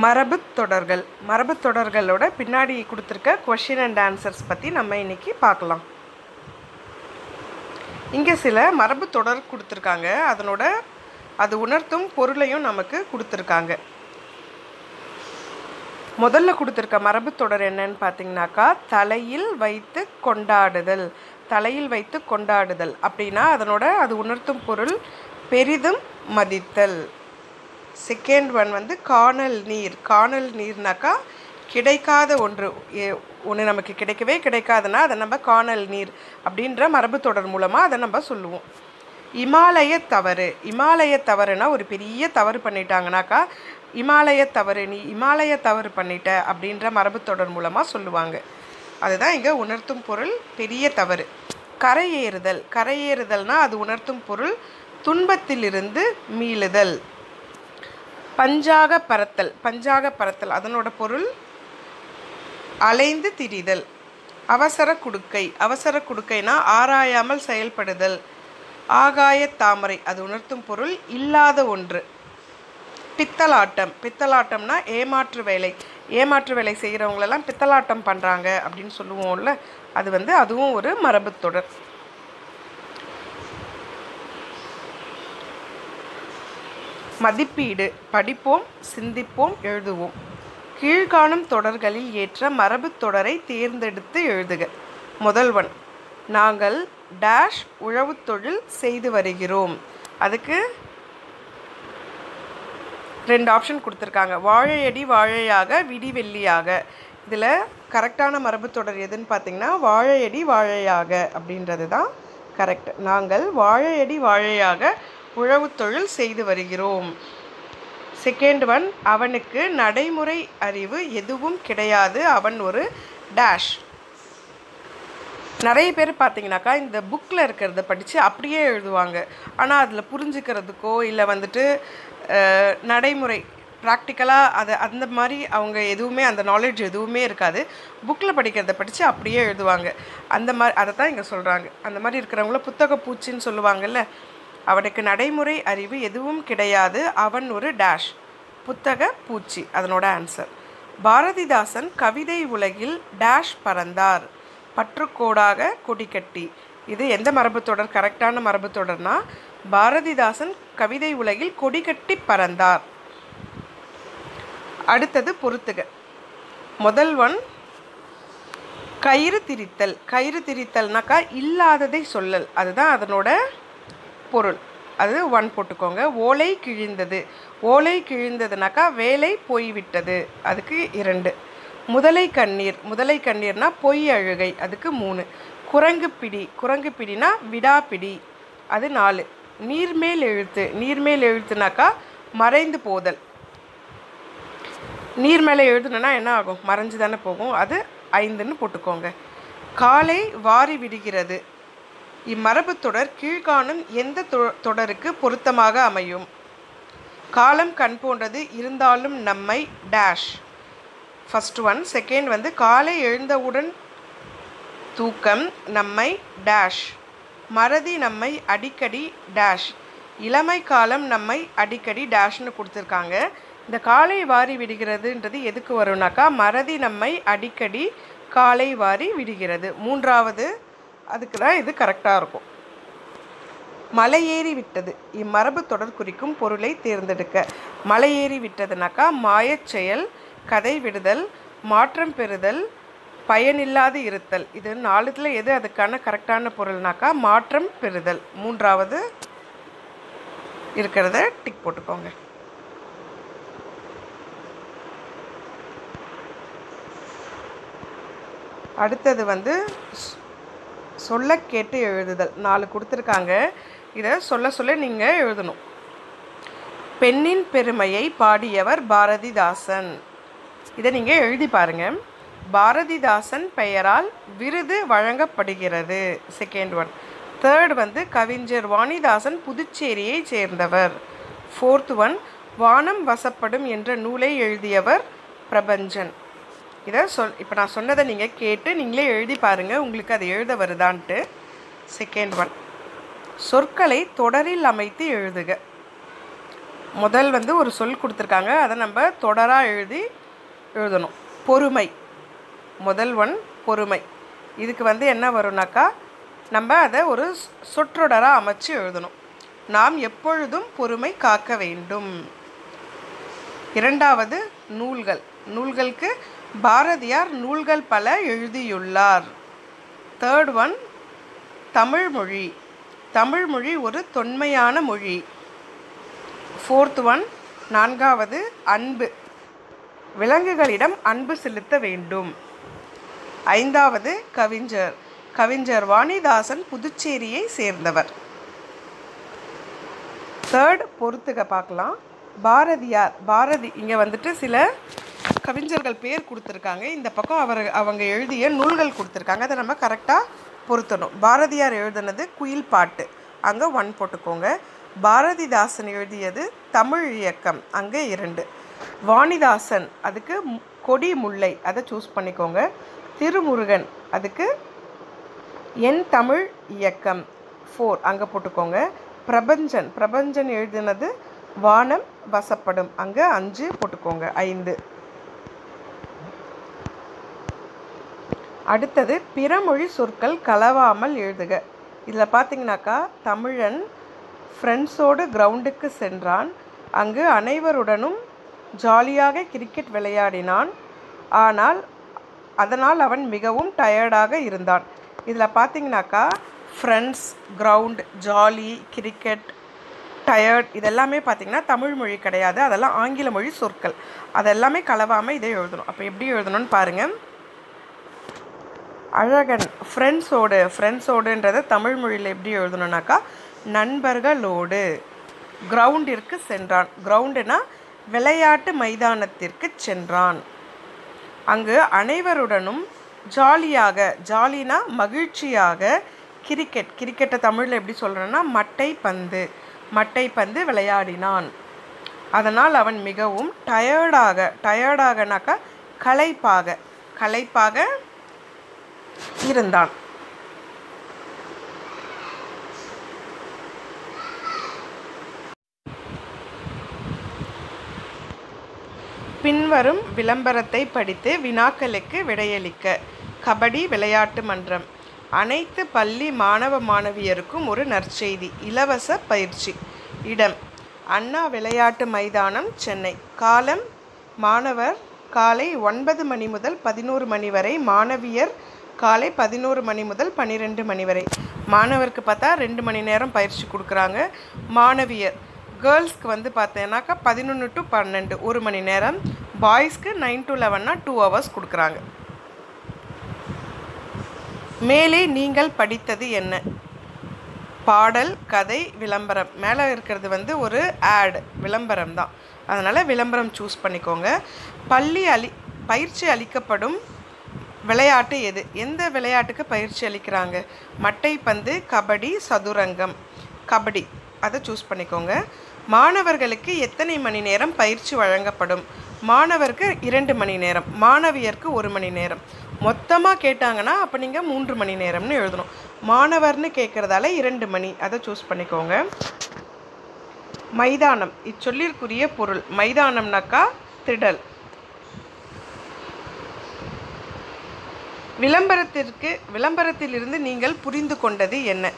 மரபு தொடர்கள். மரபு தொடர்களோட பின்னாடி கொடுத்துருக்க கொஷின் அண்ட் ஆன்சர்ஸ் பற்றி நம்ம இன்னைக்கு பார்க்கலாம். இங்கே சில மரபு தொடர் கொடுத்துருக்காங்க. அதனோட அது உணர்த்தும் பொருளையும் நமக்கு கொடுத்துருக்காங்க. முதல்ல கொடுத்துருக்க மரபு தொடர் என்னன்னு பார்த்தீங்கன்னாக்கா தலையில் வைத்து கொண்டாடுதல். தலையில் வைத்து கொண்டாடுதல் அப்படின்னா அதனோட அது உணர்த்தும் பொருள் பெரிதும் மதித்தல். செகண்ட் ஒன் வந்து காணல் நீர். காணல் நீர்னாக்கா கிடைக்காத ஒன்று. ஒன்று நமக்கு கிடைக்கவே கிடைக்காதுன்னா அதை நம்ம காணல் நீர் அப்படின்ற மரபு தொடர் மூலமாக அதை நம்ம சொல்லுவோம். இமாலய தவறு. இமாலய தவறுனா ஒரு பெரிய தவறு பண்ணிட்டாங்கனாக்கா இமாலய தவறு நீ இமாலய தவறு பண்ணிட்ட அப்படின்ற மரபு தொடர் மூலமாக சொல்லுவாங்க. அதுதான் இங்கே உணர்த்தும் பொருள் பெரிய தவறு. கரையேறுதல். கரையேறுதல்னால் அது உணர்த்தும் பொருள் துன்பத்திலிருந்து மீளுதல். பஞ்சாக பரத்தல் பஞ்சாக பரத்தல். அதனோட பொருள் அலைந்து திரிதல். அவசர குடுக்கை. அவசர குடுக்கைனா ஆராயாமல் செயல்படுதல். ஆகாய தாமரை அது உணர்த்தும் பொருள் இல்லாத ஒன்று. பித்தலாட்டம். பித்தலாட்டம்னா ஏமாற்று வேலை. ஏமாற்று வேலை செய்கிறவங்களெல்லாம் பித்தலாட்டம் பண்ணுறாங்க அப்படின்னு சொல்லுவோம்ல அது வந்து அதுவும் ஒரு மரபு தொடர். மதிப்பீடு. படிப்போம் சிந்திப்போம் எழுதுவோம். கீழ்காணும் தொடர்களில் ஏற்ற மரபு தொடரை தேர்ந்தெடுத்து எழுதுக. முதல்வன் நாங்கள் டேஷ் உழவு தொழில் செய்து வருகிறோம். அதுக்கு ரெண்டு ஆப்ஷன் கொடுத்துருக்காங்க. வாழையடி வாழையாக விடிவெள்ளியாக இதில் கரெக்டான மரபு தொடர் எதுன்னு பார்த்தீங்கன்னா வாழையடி வாழையாக அப்படின்றது தான் கரெக்ட் நாங்கள் வாழையடி வாழையாக உழவுத் தொழில் செய்து வருகிறோம். செகண்ட் ஒன் அவனுக்கு நடைமுறை அறிவு எதுவும் கிடையாது. அவன் ஒரு டேஷ் நிறைய பேர் பார்த்தீங்கன்னாக்கா இந்த புக்கில் இருக்கிறத படித்து அப்படியே எழுதுவாங்க. ஆனால் அதில் புரிஞ்சுக்கிறதுக்கோ இல்லை வந்துட்டு நடைமுறை ப்ராக்டிக்கலாக அதை அந்த மாதிரி அவங்க எதுவுமே அந்த நாலேஜ் எதுவுமே இருக்காது. புக்கில் படிக்கிறத படித்து அப்படியே எழுதுவாங்க. அந்த மாதிரி அதை தான் இங்கே சொல்கிறாங்க அந்த மாதிரி இருக்கிறவங்கள புத்தக பூச்சின்னு சொல்லுவாங்கல்ல அவனுக்கு நடைமுறை அறிவு எதுவும் கிடையாது. அவன் ஒரு டேஷ் புத்தக பூச்சி. அதனோட ஆன்சர் பாரதிதாசன் கவிதை உலகில் டேஷ் பறந்தார். பற்றுக்கோடாக கொடிக்கட்டி இது எந்த மரபு தொடர் கரெக்டான மரபு தொடர்னா பாரதிதாசன் கவிதை உலகில் கொடிகட்டி பறந்தார். அடுத்தது பொறுத்துக. முதல் ஒன் கயிறு திரித்தல். கயிறு திரித்தல்னாக்கா இல்லாததை சொல்லல். அதுதான் அதனோட பொருள். அது ஒன் போட்டுக்கோங்க. ஓலை கிழிந்தது. ஓலை கிழிந்ததுனாக்கா வேலை போய்விட்டது. அதுக்கு இரண்டு. முதலை கண்ணீர். முதலை கண்ணீர்னா பொய் அழுகை. அதுக்கு மூணு. குரங்கு பிடி. குரங்கு பிடினா விடாப்பிடி அது நாலு. நீர்மேல் எழுத்து. நீர்மேல் எழுத்துனாக்கா மறைந்து போதல். நீர் மேலே எழுதுனா என்ன ஆகும்? மறைஞ்சு தானே போகும். அது ஐந்துன்னு போட்டுக்கோங்க. காலை வாரி விடுகிறது. இம்மரபு தொடர் கீழ்காணும் எந்த தொ- தொடருக்கு பொருத்தமாக அமையும்? காலம் கண் போன்றது இருந்தாலும் நம்மை டேஷ். ஃபர்ஸ்ட் ஒன் செகண்ட் வந்து காலை எழுந்தவுடன் தூக்கம் நம்மை டேஷ். மறதி நம்மை அடிக்கடி டேஷ். இளமை காலம் நம்மை அடிக்கடி டேஷ்னு கொடுத்துருக்காங்க. இந்த காலை வாரி விடுகிறதுன்றது எதுக்கு வரும்னாக்கா மறதி நம்மை அடிக்கடி காலை வாரி விடுகிறது. மூன்றாவது அதுக்கு தான் இது கரெக்டாக இருக்கும். மலையேறி விட்டது. இம்மரபு தொடர் குறிக்கும் பொருளை தேர்ந்தெடுக்க. மலையேறி விட்டதுனாக்கா மாயச் செயல் கதை விடுதல் மாற்றம் பெறுதல் பயனில்லாது இருத்தல். இது நாலுத்துல எது அதுக்கான கரெக்டான பொருள்னாக்கா மாற்றம் பெறுதல். மூன்றாவது இருக்கிறத டிக் போட்டுக்கோங்க. அடுத்தது வந்து சொல்ல கேட்டு எழுதுதல். நாலு கொடுத்துருக்காங்க. இதை சொல்ல சொல்ல நீங்கள் எழுதணும். பெண்ணின் பெருமையை பாடியவர் பாரதிதாசன். இதை நீங்கள் எழுதி பாருங்கள் பாரதிதாசன் பெயரால் விருது வழங்கப்படுகிறது. செகண்ட் ஒன் தேர்ட் வந்து கவிஞர் வாணிதாசன் புதுச்சேரியை சேர்ந்தவர். ஃபோர்த் ஒன் வானம் வசப்படும் என்ற நூலை எழுதியவர் பிரபஞ்சன். இதை சொல் இப்போ நான் சொன்னதை நீங்கள் கேட்டு நீங்களே எழுதி பாருங்கள் உங்களுக்கு அது எழுத வருதான்ட்டு. செகண்ட் ஒன் சொற்களை தொடரில் அமைத்து எழுதுக. முதல் வந்து ஒரு சொல் கொடுத்துருக்காங்க அதை நம்ம தொடராக எழுதி எழுதணும். பொறுமை. முதல் ஒன் பொறுமை. இதுக்கு வந்து என்ன வரும்னாக்கா நம்ம அதை ஒரு சொற்றொடராக அமைச்சு எழுதணும். நாம் எப்பொழுதும் பொறுமை காக்க வேண்டும். இரண்டாவது நூல்கள். நூல்களுக்கு பாரதியார் நூல்கள் பல எழுதியுள்ளார். தேர்ட் ஒன் தமிழ்மொழி தமிழ்மொழி ஒரு தொன்மையான மொழி. ஃபோர்த் ஒன் நான்காவது அன்பு. விலங்குகளிடம் அன்பு செலுத்த வேண்டும். ஐந்தாவது கவிஞர். கவிஞர் வாணிதாசன் புதுச்சேரியை சேர்ந்தவர். தேர்ட் பொறுத்துக பார்க்கலாம். பாரதியார் பாரதி இங்கே வந்துட்டு சில கவிஞர்கள் பேர் கொடுத்துருக்காங்க. இந்த பக்கம் அவர் அவங்க எழுதிய நூல்கள் கொடுத்துருக்காங்க. அதை நம்ம கரெக்டாக பொருத்தணும். பாரதியார் எழுதுனது குயில் பாட்டு. அங்கே ஒன் போட்டுக்கோங்க. பாரதிதாசன் எழுதியது தமிழ் இயக்கம். அங்கே இரண்டு. வாணிதாசன் அதுக்கு மு- கொடி முல்லை. அதை சூஸ் பண்ணிக்கோங்க. திருமுருகன் அதுக்கு என் தமிழ் இயக்கம். ஃபோர் அங்கே போட்டுக்கோங்க. பிரபஞ்சன். பிரபஞ்சன் எழுதினது வானம் வசப்படும். அங்கே அஞ்சு போட்டுக்கோங்க. ஐந்து. அடுத்தது பிறமொழி சொற்கள் கலவாமல் எழுதுக. இதில் பார்த்தீங்கன்னாக்கா தமிழன் ஃப்ரெண்ட்ஸோடு கிரவுண்டுக்கு சென்றான். அங்கு அனைவருடனும் ஜாலியாக கிரிக்கெட் விளையாடினான். ஆனால் அதனால் அவன் மிகவும் டயர்டாக இருந்தான். இதில் பார்த்தீங்கன்னாக்கா friends ground jolly cricket tired இதெல்லாமே பார்த்திங்கன்னா தமிழ் மொழி கிடையாது. அதெல்லாம் ஆங்கில மொழி சொற்கள். அதெல்லாமே கலவாமல் இதை எழுதணும். அப்போ எப்படி எழுதணும்னு பாருங்கள் அழகன் ஃப்ரெண்ட்ஸோடு ஃப்ரெண்ட்ஸோடுன்றதை தமிழ் மொழியில் எப்படி எழுதணுன்னாக்கா நண்பர்களோடு கிரவுண்டிற்கு சென்றான். கிரவுண்டுனா விளையாட்டு மைதானத்திற்கு சென்றான். அங்கு அனைவருடனும் ஜாலியாக ஜாலினா மகிழ்ச்சியாக கிரிக்கெட் கிரிக்கெட்டை தமிழில் எப்படி சொல்கிறேன்னா மட்டை பந்து மட்டை பந்து விளையாடினான். அதனால் அவன் மிகவும் டயர்டாக டயர்டாகனாக்கா களைப்பாக களைப்பாக இருந்தான். பின்வரும் விளம்பரத்தை படித்து வினாக்களுக்கு விடையளிக்க. கபடி விளையாட்டு மன்றம். அனைத்து பள்ளி மாணவ மாணவியருக்கும் ஒரு நற்செய்தி இலவச பயிற்சி. இடம். அண்ணா விளையாட்டு மைதானம் சென்னை. காலம். மாணவர். காலை ஒன்பது மணி முதல் பதினோரு மணி வரை மாணவியர் காலை பதினோரு மணி முதல் பன்னிரெண்டு மணி வரை. மாணவருக்கு பார்த்தா ரெண்டு மணி நேரம் பயிற்சி கொடுக்குறாங்க. மாணவியர் கேர்ள்ஸ்க்கு வந்து பார்த்தீங்கன்னாக்கா பதினொன்று டு பன்னெண்டு ஒரு மணி நேரம். பாய்ஸ்க்கு நைன் டு லெவன்னா டூ ஹவர்ஸ் கொடுக்குறாங்க. மேலே நீங்கள் படித்தது என்ன? பாடல் கதை விளம்பரம். மேலே இருக்கிறது வந்து ஒரு ஆட் விளம்பரம் தான். அதனால் விளம்பரம் சூஸ் பண்ணிக்கோங்க. பள்ளி அளி பயிற்சி அளிக்கப்படும் விளையாட்டு எது? எந்த விளையாட்டுக்கு பயிற்சி அளிக்கிறாங்க? மட்டைப்பந்து கபடி சதுரங்கம். கபடி. அதை சூஸ் பண்ணிக்கோங்க. மாணவர்களுக்கு எத்தனை மணி நேரம் பயிற்சி வழங்கப்படும்? மாணவருக்கு இரண்டு மணி நேரம் மாணவியருக்கு ஒரு மணி நேரம். மொத்தமாக கேட்டாங்கன்னா அப்போ நீங்கள் மூன்று மணி நேரம்னு எழுதணும். மாணவர்னு கேட்குறதால இரண்டு மணி. அதை சூஸ் பண்ணிக்கோங்க. மைதானம். இச்சொல்லிற்குரிய பொருள். மைதானம்னாக்கா திடல். விளம்பரத்திற்கு விளம்பரத்திலிருந்து நீங்கள் புரிந்து கொண்டது என்ன?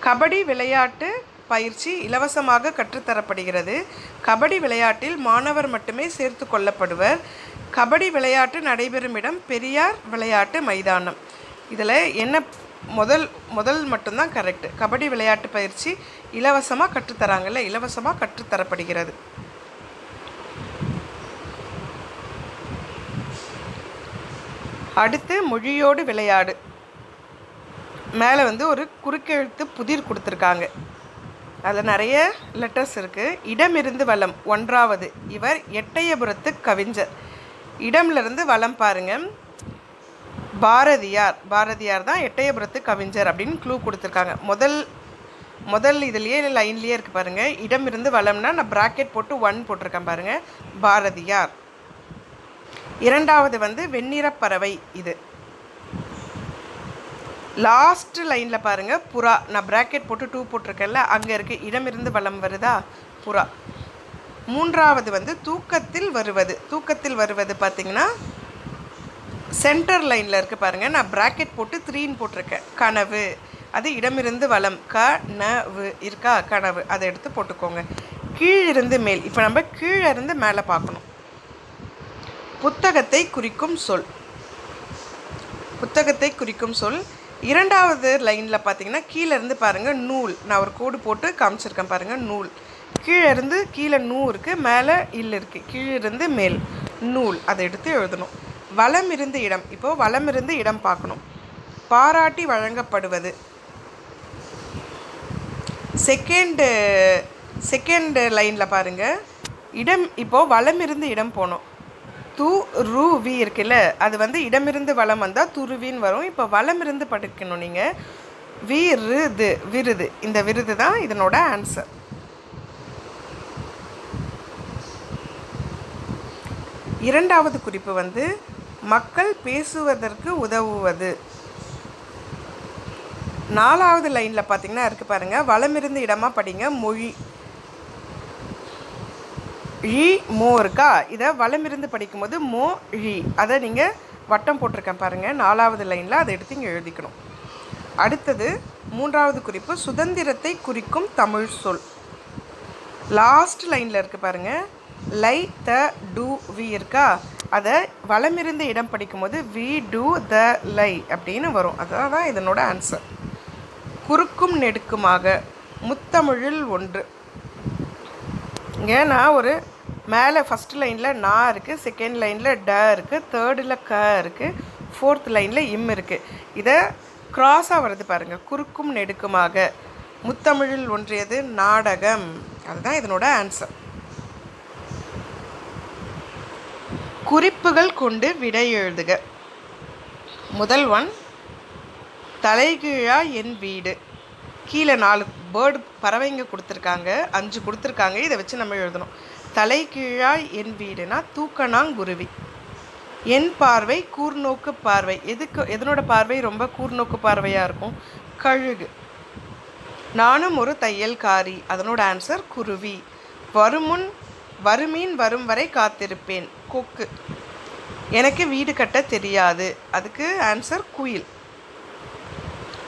கபடி விளையாட்டு பயிற்சி இலவசமாக கற்றுத்தரப்படுகிறது. கபடி விளையாட்டில் மாணவர் மட்டுமே சேர்த்து கொள்ளப்படுவர். கபடி விளையாட்டு நடைபெறும் இடம் பெரியார் விளையாட்டு மைதானம். இதில் என்ன முதல் முதல் மட்டும்தான் கரெக்ட் கபடி விளையாட்டு பயிற்சி இலவசமாக கற்றுத்தராங்கல்ல இலவசமாக கற்றுத்தரப்படுகிறது அடுத்து மொழியோடு விளையாடு. மேலே வந்து ஒரு குறுக்கெழுத்து புதிர் கொடுத்துருக்காங்க. அதில் நிறைய லெட்டர்ஸ் இருக்குது இடமிருந்து வளம் ஒன்றாவது. இவர் எட்டயபுரத்து கவிஞர். இடம்லேருந்து வளம் பாருங்கள் பாரதியார். பாரதியார் தான் எட்டயபுரத்து கவிஞர் அப்படின்னு க்ளூ கொடுத்துருக்காங்க. முதல் முதல் இதுலேயே லைன்லேயே இருக்குது பாருங்கள் இடமிருந்து வளம்னா நான் ப்ராக்கெட் போட்டு ஒன் போட்டிருக்கேன் பாருங்கள் பாரதியார். இரண்டாவது வந்து வெண்ணிறப்பறவை இது. லாஸ்ட் லைனில் பாருங்கள் புறா. நான் ப்ராக்கெட் போட்டு டூ போட்டிருக்கேன்ல அங்கே இருக்குது இடமிருந்து வளம் வருதா? புறா. மூன்றாவது வந்து தூக்கத்தில் வருவது. தூக்கத்தில் வருவது பார்த்திங்கன்னா சென்டர் லைனில் இருக்கு பாருங்கள் நான் ப்ராக்கெட் போட்டு த்ரீன்னு போட்டிருக்கேன். கனவு. அது இடமிருந்து வளம் க ந வு இருக்கா? கனவு. அதை எடுத்து போட்டுக்கோங்க. கீழிருந்து மேல். இப்போ நம்ம கீழே இருந்து மேலே பார்க்கணும். புத்தகத்தை குறிக்கும் சொல். புத்தகத்தை குறிக்கும் சொல். இரண்டாவது லைனில் பார்த்தீங்கன்னா கீழே இருந்து பாருங்கள் நூல். நான் ஒரு கோடு போட்டு காமிச்சிருக்கேன் பாருங்கள் நூல். கீழே இருந்து கீழே நூ இருக்குது மேலே இல் இருக்குது கீழே இருந்து மேல். நூல். அதை எடுத்து எழுதணும். வளம் இருந்து இடம். இப்போது வளம் இருந்து இடம் பார்க்கணும். பாராட்டி வழங்கப்படுவது. செகண்டு செகண்ட் லைனில் பாருங்கள் இடம் இப்போது வளம் இருந்து இடம் போனோம். து ரு வி இருக்குல்ல அது வந்து இடமிருந்து வளம் வந்தால் துருவின்னு வரும். இப்போ வளமிருந்து இருந்து படிக்கணும் நீங்கள் வி ருது விருது. இந்த விருது தான் இதனோட ஆன்சர் இரண்டாவது குறிப்பு வந்து மக்கள் பேசுவதற்கு உதவுவது. நாலாவது லைனில் பார்த்தீங்கன்னா இருக்கு பாருங்கள் வளமிருந்து இடமா படிங்க மொழி. ழி மோ இருக்கா? இதை வலமிருந்து படிக்கும்போது மோ ழி. அதை நீங்கள் வட்டம் போட்டிருக்கேன் பாருங்கள் நாலாவது லைனில் அதை எடுத்து இங்கே எழுதிக்கணும். அடுத்தது மூன்றாவது குறிப்பு சுதந்திரத்தை குறிக்கும் தமிழ் சொல். லாஸ்ட் லைனில் இருக்குது பாருங்கள் லை த டு வி இருக்கா? அதை வளமிருந்து இடம் படிக்கும்போது வி டு த லை அப்படின்னு வரும். அதான் தான் இதனோட ஆன்சர் குறுக்கும் நெடுக்குமாக முத்தமிழில் ஒன்று. இங்கே நான் ஒரு மேலே ஃபஸ்ட் லைனில் நா இருக்குது செகண்ட் லைனில் ட இருக்குது தேர்டில் க இருக்குது ஃபோர்த் லைனில் இம் இருக்குது இதை க்ராஸாக வருது பாருங்கள் குறுக்கும் நெடுக்குமாக. முத்தமிழில் ஒன்றியது நாடகம். அதுதான் இதனோட ஆன்சர் குறிப்புகள் கொண்டு விடை எழுதுக. முதல் ஒன் தலைகீழா என் வீடு. கீழே நாலு பேர்டு பறவைங்க கொடுத்துருக்காங்க அஞ்சு கொடுத்துருக்காங்க இதை வச்சு நம்ம எழுதணும். தலைகீழாய் என் வீடுனா தூக்கணாங்குருவி. என் பார்வை கூர்நோக்கு பார்வை. எதுக்கு எதனோட பார்வை? ரொம்ப கூர்நோக்கு பார்வையாக இருக்கும். கழுகு. நானும் ஒரு தையல்காரி. அதனோட ஆன்சர் குருவி. வருமுன் வருமீன் வரும் வரை காத்திருப்பேன். கொக்கு. எனக்கு வீடு கட்ட தெரியாது. அதுக்கு ஆன்சர் குயில்.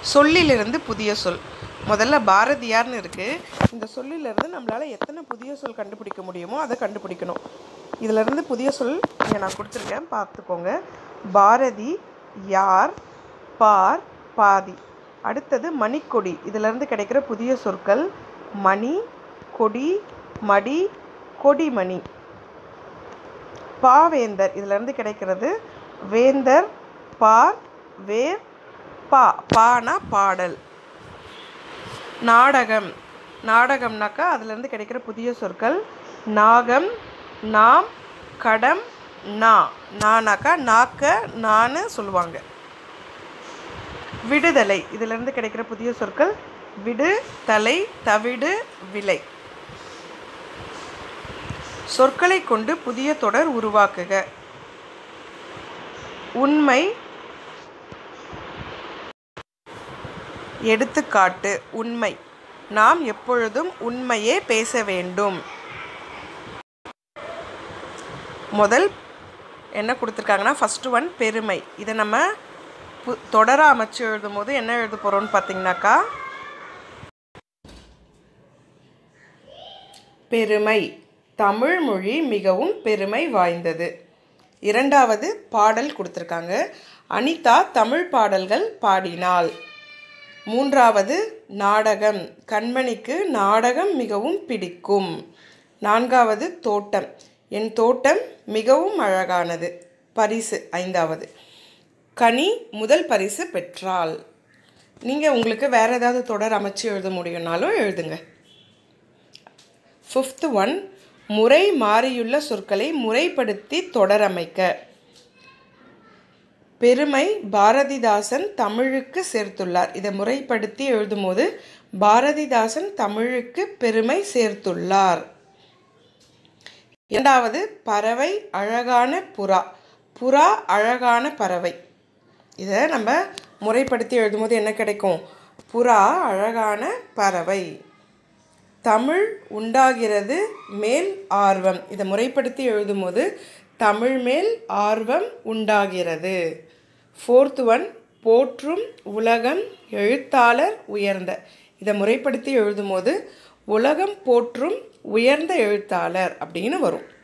சொல்லிலிருந்து புதிய சொல். முதல்ல பாரதியார்னு இருக்குது இந்த சொல்லிலிருந்து நம்மளால் எத்தனை புதிய சொல் கண்டுபிடிக்க முடியுமோ அதை கண்டுபிடிக்கணும். இதிலிருந்து புதிய சொல் இங்கே நான் கொடுத்துருக்கேன். பார்த்துக்கோங்க. பாரதி யார் பார் பாதி. அடுத்தது மணிக்கொடி. இதிலிருந்து கிடைக்கிற புதிய சொற்கள் மணி கொடி மடி கொடிமணி. பாவேந்தர். இதிலிருந்து கிடைக்கிறது வேந்தர் பார் வேர் பா பானா பாடல். நாடகம். நாடகம்னாக்கா அதுலேருந்து கிடைக்கிற புதிய சொற்கள் நாகம் நாம் கடம் நா. நானாக்கா நாக்க நான்னு சொல்லுவாங்க. விடுதலை. இதிலிருந்து கிடைக்கிற புதிய சொற்கள் விடு தலை தவிடு விலை. சொற்களை கொண்டு புதிய தொடர் உருவாக்குக. உண்மை எடுத்துக்காட்டு உண்மை. நாம் எப்பொழுதும் உண்மையே பேச வேண்டும். முதல் என்ன கொடுத்துருக்காங்கன்னா ஃபஸ்ட்டு ஒன் பெருமை. இதை நம்ம பு தொடர அமைச்சு எழுதும் போது என்ன எழுத போகிறோம்னு பார்த்தீங்கன்னாக்கா பெருமை. தமிழ் மொழி மிகவும் பெருமை வாய்ந்தது. இரண்டாவது பாடல் கொடுத்துருக்காங்க. அனிதா தமிழ் பாடல்கள் பாடினாள். மூன்றாவது நாடகம். கண்மணிக்கு நாடகம் மிகவும் பிடிக்கும். நான்காவது தோட்டம். என் தோட்டம் மிகவும் அழகானது. பரிசு ஐந்தாவது. கனி முதல் பரிசு பெற்றால் நீங்கள் உங்களுக்கு வேறு ஏதாவது தொடர் அமைச்சு எழுத முடியும்னாலும் எழுதுங்க. ஃபிஃப்த்து ஒன் முறை மாறியுள்ள சொற்களை முறைப்படுத்தி தொடரமைக்க பெருமை பாரதிதாசன் தமிழுக்கு சேர்த்துள்ளார். இதை முறைப்படுத்தி எழுதும்போது பாரதிதாசன் தமிழுக்கு பெருமை சேர்த்துள்ளார். இரண்டாவது பறவை அழகான புறா. புறா அழகான பறவை. இதை நம்ம முறைப்படுத்தி எழுதும்போது என்ன கிடைக்கும்? புறா அழகான பறவை. தமிழ் உண்டாகிறது மேல் ஆர்வம். இதை முறைப்படுத்தி எழுதும்போது தமிழ் மேல் ஆர்வம் உண்டாகிறது. ஃபோர்த் ஒன் போற்றும் உலகம் எழுத்தாளர் உயர்ந்த. இதை முறைப்படுத்தி எழுதும்போது உலகம் போற்றும் உயர்ந்த எழுத்தாளர் அப்படின்னு வரும்.